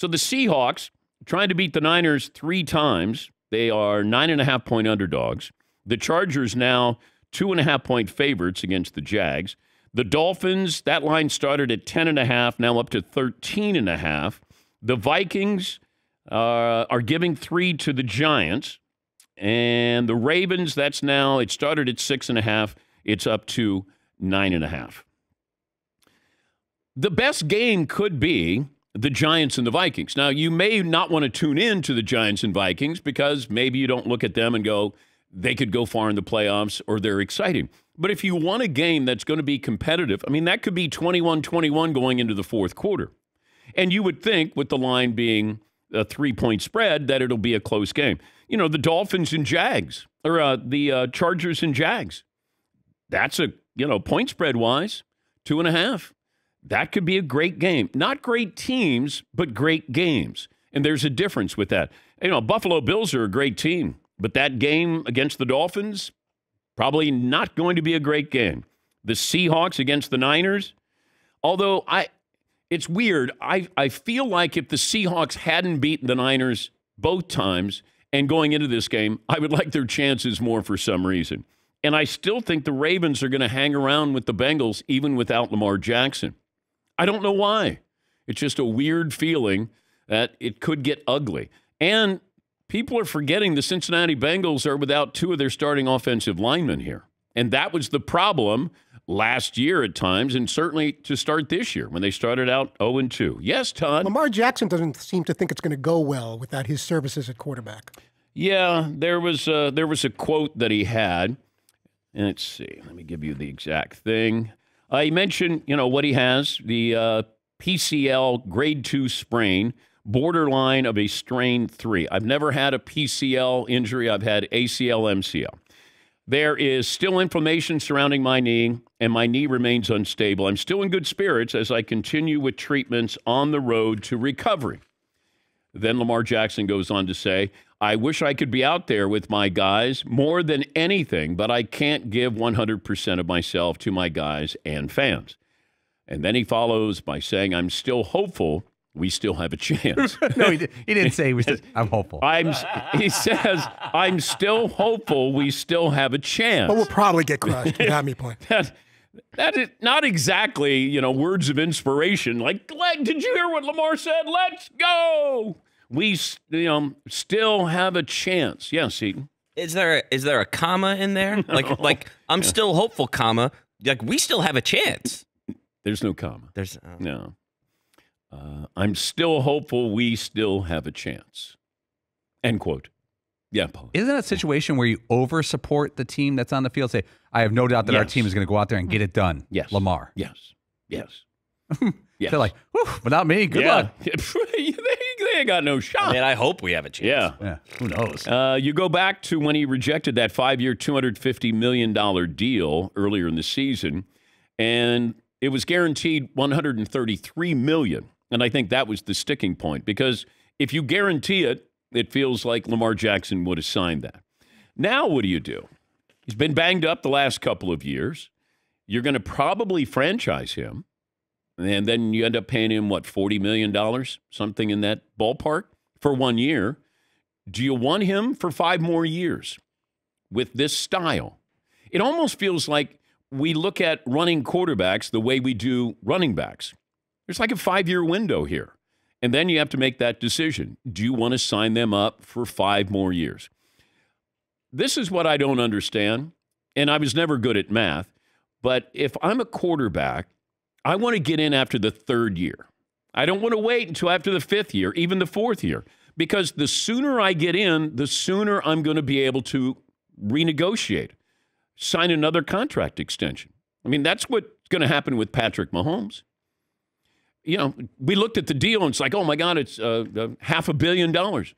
So the Seahawks trying to beat the Niners three times. They are nine and a half point underdogs. The Chargers now two and a half point favorites against the Jags. The Dolphins, that line started at 10 and a half, now up to 13 and a half. The Vikings uh, are giving three to the Giants. And the Ravens, that's now, it started at six and a half, it's up to nine and a half. The best game could be the Giants and the Vikings. Now, you may not want to tune in to the Giants and Vikings because maybe you don't look at them and go, they could go far in the playoffs or they're exciting. But if you want a game that's going to be competitive, I mean, that could be 21 21 going into the fourth quarter. And you would think, with the line being a three point spread, that it'll be a close game. You know, the Dolphins and Jags, or uh, the uh, Chargers and Jags. That's a, you know, point spread wise, two and a half. That could be a great game. Not great teams, but great games. And there's a difference with that. You know, Buffalo Bills are a great team, but that game against the Dolphins, probably not going to be a great game. The Seahawks against the Niners, although I, it's weird. I, I feel like if the Seahawks hadn't beaten the Niners both times and going into this game, I would like their chances more for some reason. And I still think the Ravens are going to hang around with the Bengals even without Lamar Jackson. I don't know why. It's just a weird feeling that it could get ugly. And people are forgetting the Cincinnati Bengals are without two of their starting offensive linemen here. And that was the problem last year at times, and certainly to start this year when they started out 0 2. Yes, Todd. Lamar Jackson doesn't seem to think it's going to go well without his services at quarterback. Yeah, there was a, there was a quote that he had. And let's see. Let me give you the exact thing. Uh, he mentioned, you know, what he has the uh, PCL grade two sprain, borderline of a strain three. I've never had a PCL injury, I've had ACL, MCL. There is still inflammation surrounding my knee, and my knee remains unstable. I'm still in good spirits as I continue with treatments on the road to recovery. Then Lamar Jackson goes on to say, I wish I could be out there with my guys more than anything, but I can't give 100% of myself to my guys and fans. And then he follows by saying, I'm still hopeful we still have a chance. no, he, did, he didn't say we said, I'm hopeful. I'm, he says, I'm still hopeful we still have a chance. But we'll probably get crushed without me playing. that, is not exactly, you know, words of inspiration. Like, did you hear what Lamar said? Let's go we you know, still have a chance. Yes, Seton. Is there is there a comma in there? Like like I'm yeah. still hopeful, comma. Like we still have a chance. There's no comma. There's uh, no. Uh, I'm still hopeful we still have a chance. End quote. Yeah, Paul. Isn't that a situation where you over support the team that's on the field? Say, I have no doubt that yes. our team is going to go out there and get it done. Yes. Lamar. Yes. Yes. yes. They're like, but not me. Good yeah. luck. they ain't got no shot. I mean, I hope we have a chance. Yeah. yeah. Who knows? Uh, you go back to when he rejected that five year, $250 million deal earlier in the season, and it was guaranteed 133 million. And I think that was the sticking point because if you guarantee it, it feels like Lamar Jackson would have signed that. Now, what do you do? He's been banged up the last couple of years. You're going to probably franchise him and then you end up paying him what forty million dollars, something in that ballpark for one year. Do you want him for five more years with this style? It almost feels like we look at running quarterbacks the way we do running backs. There's like a five year window here. And then you have to make that decision. Do you want to sign them up for five more years? This is what I don't understand. And I was never good at math. But if I'm a quarterback I want to get in after the third year. I don't want to wait until after the fifth year, even the fourth year, because the sooner I get in, the sooner I'm going to be able to renegotiate, sign another contract extension. I mean, that's what's going to happen with Patrick Mahomes. You know, we looked at the deal and it's like, oh my God, it's uh, uh, half a billion dollars.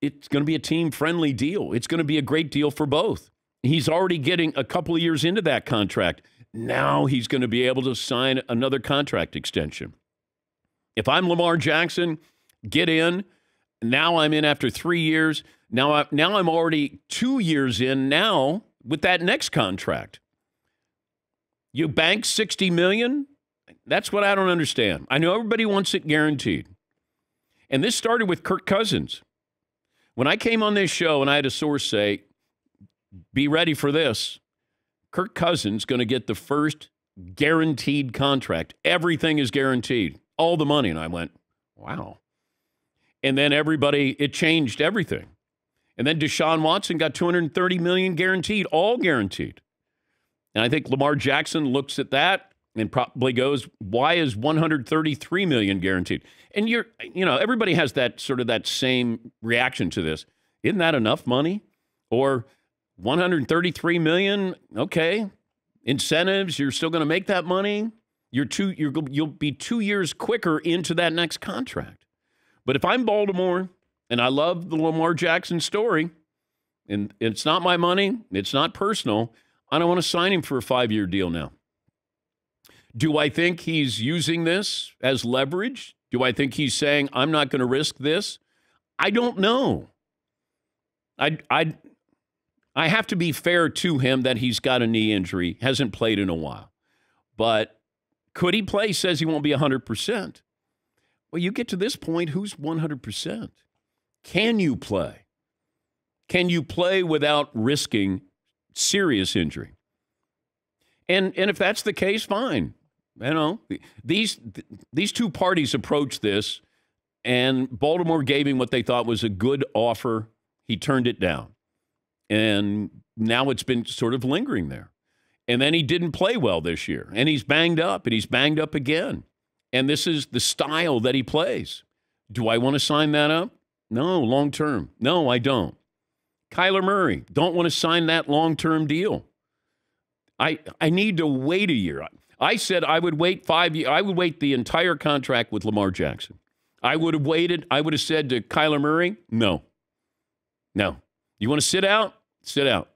It's going to be a team friendly deal. It's going to be a great deal for both. He's already getting a couple of years into that contract. Now he's going to be able to sign another contract extension. If I'm Lamar Jackson, get in. Now I'm in after three years. Now, I, now I'm already two years in now with that next contract. You bank 60 million? That's what I don't understand. I know everybody wants it guaranteed. And this started with Kirk Cousins. When I came on this show and I had a source say, be ready for this, Kirk Cousins going to get the first guaranteed contract. Everything is guaranteed, all the money. And I went, wow. And then everybody, it changed everything. And then Deshaun Watson got 230 million guaranteed, all guaranteed. And I think Lamar Jackson looks at that and probably goes, "Why is 133 million guaranteed?" And you're, you know, everybody has that sort of that same reaction to this. Isn't that enough money? Or 133 million? Okay, incentives. You're still going to make that money. You're two. You're, you'll be two years quicker into that next contract. But if I'm Baltimore and I love the Lamar Jackson story, and it's not my money, it's not personal. I don't want to sign him for a five year deal now. Do I think he's using this as leverage? Do I think he's saying, I'm not going to risk this? I don't know. I, I, I have to be fair to him that he's got a knee injury, hasn't played in a while. But could he play? Says he won't be 100%. Well, you get to this point, who's 100%? Can you play? Can you play without risking serious injury? And, and if that's the case, fine. You know, these these two parties approached this, and Baltimore gave him what they thought was a good offer. He turned it down, and now it's been sort of lingering there. And then he didn't play well this year, and he's banged up, and he's banged up again. And this is the style that he plays. Do I want to sign that up? No, long term. No, I don't. Kyler Murray, don't want to sign that long term deal. I I need to wait a year. I said I would wait five years. I would wait the entire contract with Lamar Jackson. I would have waited. I would have said to Kyler Murray, no, no. You want to sit out? Sit out.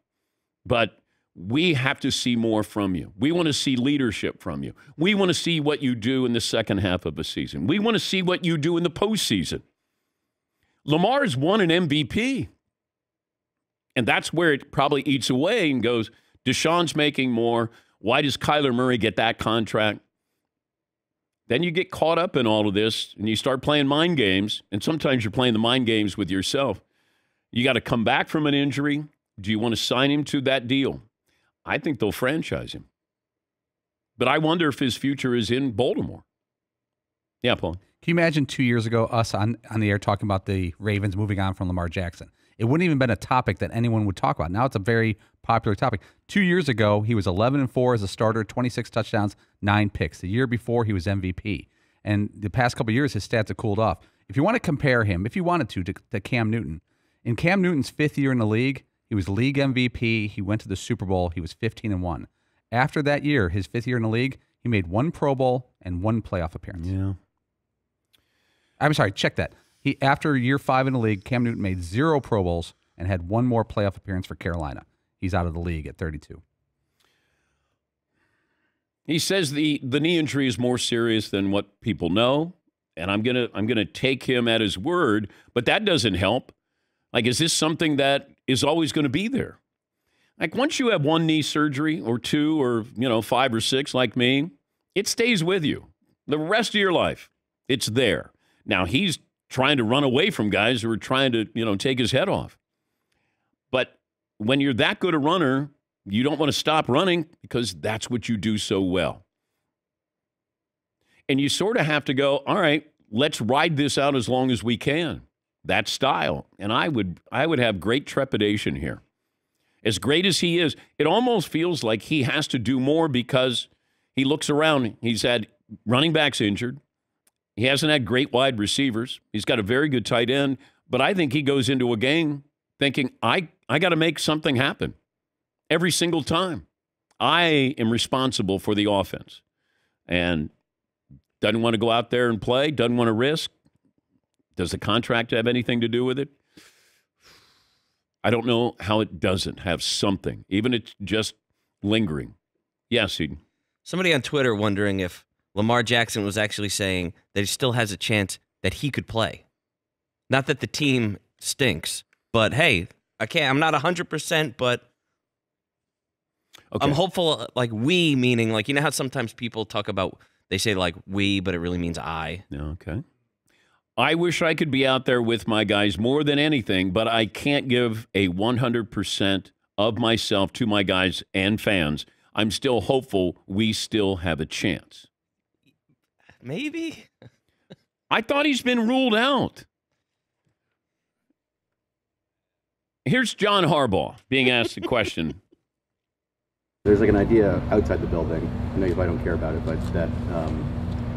But we have to see more from you. We want to see leadership from you. We want to see what you do in the second half of a season. We want to see what you do in the postseason. Lamar's won an MVP. And that's where it probably eats away and goes, Deshaun's making more. Why does Kyler Murray get that contract? Then you get caught up in all of this and you start playing mind games. And sometimes you're playing the mind games with yourself. You got to come back from an injury. Do you want to sign him to that deal? I think they'll franchise him. But I wonder if his future is in Baltimore. Yeah, Paul. Can you imagine two years ago us on, on the air talking about the Ravens moving on from Lamar Jackson? It wouldn't even been a topic that anyone would talk about. Now it's a very popular topic. Two years ago, he was 11 and 4 as a starter, 26 touchdowns, nine picks. The year before, he was MVP. And the past couple years, his stats have cooled off. If you want to compare him, if you wanted to, to, to Cam Newton, in Cam Newton's fifth year in the league, he was league MVP. He went to the Super Bowl. He was 15 and 1. After that year, his fifth year in the league, he made one Pro Bowl and one playoff appearance. Yeah. I'm sorry, check that. He after year five in the league, Cam Newton made zero Pro Bowls and had one more playoff appearance for Carolina. He's out of the league at 32. He says the the knee injury is more serious than what people know, and I'm gonna I'm gonna take him at his word. But that doesn't help. Like, is this something that is always going to be there? Like, once you have one knee surgery or two or you know five or six, like me, it stays with you the rest of your life. It's there. Now he's trying to run away from guys who are trying to you know take his head off. But when you're that good a runner, you don't want to stop running because that's what you do so well. And you sort of have to go, all right, let's ride this out as long as we can. That style. And I would I would have great trepidation here. As great as he is, it almost feels like he has to do more because he looks around. He's had running backs injured. He hasn't had great wide receivers. He's got a very good tight end, but I think he goes into a game thinking, I, I got to make something happen every single time. I am responsible for the offense and doesn't want to go out there and play, doesn't want to risk. Does the contract have anything to do with it? I don't know how it doesn't have something, even it's just lingering. Yes, Seton. Somebody on Twitter wondering if Lamar Jackson was actually saying that he still has a chance that he could play. Not that the team stinks, but hey, I can't. I'm not 100%, but okay. I'm hopeful. Like we, meaning like, you know how sometimes people talk about, they say like we, but it really means I. Okay. I wish I could be out there with my guys more than anything, but I can't give a 100% of myself to my guys and fans. I'm still hopeful we still have a chance. Maybe. I thought he's been ruled out. Here's John Harbaugh being asked a question. There's like an idea outside the building. I know you probably don't care about it, but that um,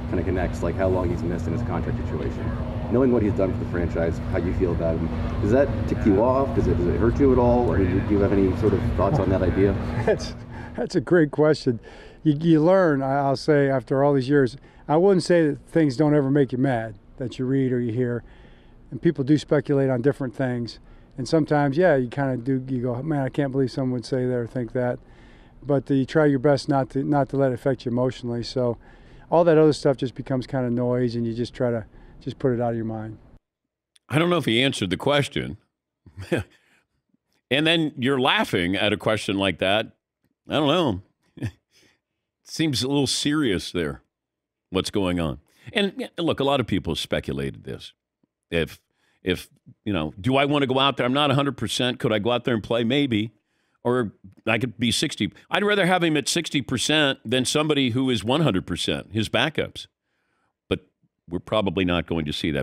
kind of connects, like how long he's missed in his contract situation. Knowing what he's done for the franchise, how you feel about him, does that tick you off? Does it does it hurt you at all, or do you, do you have any sort of thoughts on that idea? That's that's a great question. You, you learn, I'll say, after all these years. I wouldn't say that things don't ever make you mad that you read or you hear, and people do speculate on different things. And sometimes, yeah, you kind of do. You go, man, I can't believe someone would say that or think that. But uh, you try your best not to not to let it affect you emotionally. So, all that other stuff just becomes kind of noise, and you just try to just put it out of your mind. I don't know if he answered the question. and then you're laughing at a question like that. I don't know. Seems a little serious there. What's going on? And look, a lot of people speculated this. If if you know, do I want to go out there? I'm not 100. percent Could I go out there and play? Maybe, or I could be 60. I'd rather have him at 60 percent than somebody who is 100 percent. His backups. But we're probably not going to see that.